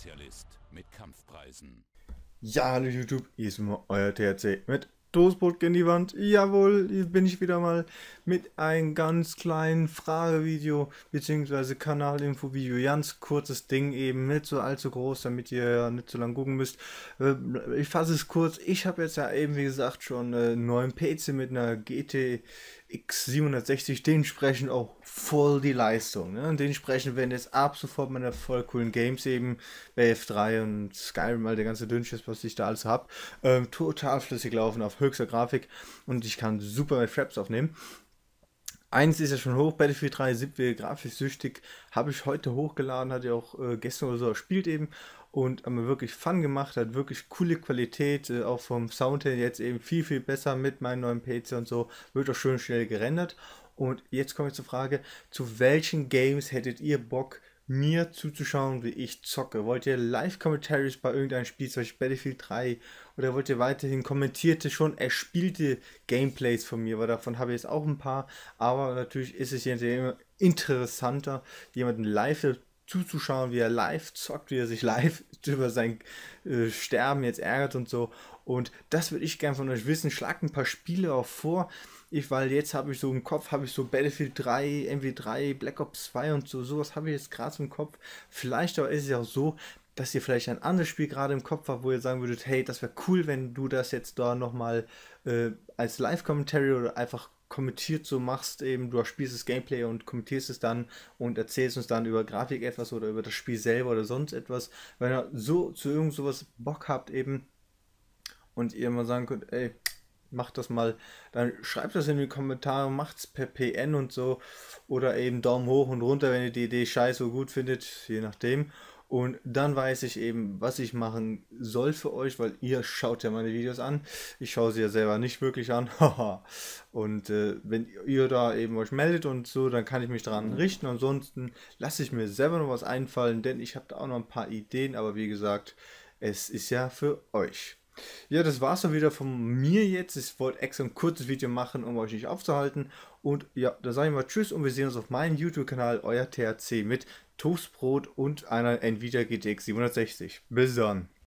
Spielspezialist mit Kampfpreisen. Ja, hallo YouTube, hier ist immer euer THC mit Toastbrot gegen die Wand. Jawohl, hier bin ich wieder mal mit einem ganz kleinen Fragevideo bzw. Kanalinfo-Video. Ganz kurzes Ding eben, nicht so allzu groß, damit ihr nicht so lange gucken müsst. Äh, ich fasse es kurz. Ich habe jetzt ja eben, wie gesagt, schon einen neuen PC mit einer GTX 760. Dementsprechend auch voll die Leistung. Ne? Und dementsprechend werden jetzt ab sofort meine voll coolen Games eben bei F3 und Skyrim, all der ganze Dünnschiss, was ich da alles habe, ähm, total flüssig laufen auf höchster Grafik und ich kann super mit Fraps aufnehmen. Eins ist ja schon hoch, Battlefield 3 sind wir grafisch süchtig, habe ich heute hochgeladen, hat ja auch äh, gestern oder so gespielt eben und haben wirklich Fun gemacht, hat wirklich coole Qualität, äh, auch vom Sound her jetzt eben viel, viel besser mit meinem neuen PC und so, wird auch schön schnell gerendert. Und jetzt komme ich zur Frage, zu welchen Games hättet ihr Bock, mir zuzuschauen, wie ich zocke. Wollt ihr Live-Commentaries bei irgendeinem Spiel, zum Beispiel Battlefield 3, oder wollt ihr weiterhin kommentierte, schon erspielte Gameplays von mir, weil davon habe ich jetzt auch ein paar, aber natürlich ist es jetzt immer interessanter, jemanden live zuzuschauen, wie er live zockt, wie er sich live über sein äh, Sterben jetzt ärgert und so. Und das würde ich gerne von euch wissen. Schlagt ein paar Spiele auch vor. Ich, weil jetzt habe ich so im Kopf, habe ich so Battlefield 3, MW3, Black Ops 2 und so, sowas habe ich jetzt gerade im Kopf. Vielleicht aber ist es ja auch so, dass ihr vielleicht ein anderes Spiel gerade im Kopf habt, wo ihr sagen würdet, hey, das wäre cool, wenn du das jetzt da nochmal äh, als Live-Commentary oder einfach kommentiert so machst, eben du spielst das Gameplay und kommentierst es dann und erzählst uns dann über Grafik etwas oder über das Spiel selber oder sonst etwas. Wenn ihr so zu irgend sowas Bock habt eben und ihr mal sagen könnt, ey, macht das mal, dann schreibt das in die Kommentare, macht's per PN und so oder eben Daumen hoch und runter, wenn ihr die Idee scheiße gut findet, je nachdem. Und dann weiß ich eben, was ich machen soll für euch, weil ihr schaut ja meine Videos an. Ich schaue sie ja selber nicht wirklich an. und äh, wenn ihr da eben euch meldet und so, dann kann ich mich daran richten. Ansonsten lasse ich mir selber noch was einfallen, denn ich habe da auch noch ein paar Ideen. Aber wie gesagt, es ist ja für euch. Ja, das war's dann wieder von mir jetzt. Ich wollte extra ein kurzes Video machen, um euch nicht aufzuhalten. Und ja, da sage ich mal Tschüss und wir sehen uns auf meinem YouTube-Kanal, euer THC, mit Toastbrot und einer Nvidia GTX 760. Bis dann.